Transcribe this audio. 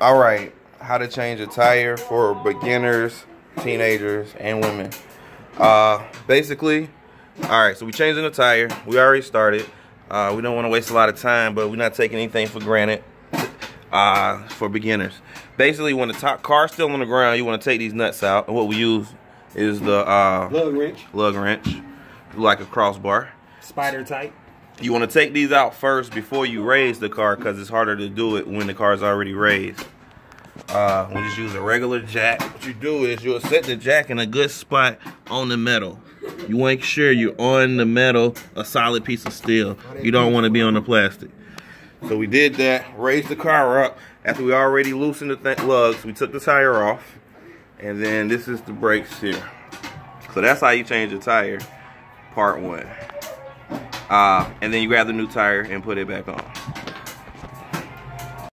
All right, how to change a tire for beginners, teenagers, and women. Uh, basically, all right, so we changing the tire. We already started. Uh, we don't want to waste a lot of time, but we're not taking anything for granted uh, for beginners. Basically, when the top car's still on the ground, you want to take these nuts out. And what we use is the uh, Lug wrench. lug wrench, like a crossbar. Spider type. You want to take these out first before you raise the car because it's harder to do it when the car is already raised. Uh, we just use a regular jack. What you do is you'll set the jack in a good spot on the metal. You make sure you're on the metal, a solid piece of steel. You don't want to be on the plastic. So we did that, raised the car up. After we already loosened the th lugs, we took the tire off. And then this is the brakes here. So that's how you change the tire, part one. Uh, and then you grab the new tire and put it back on.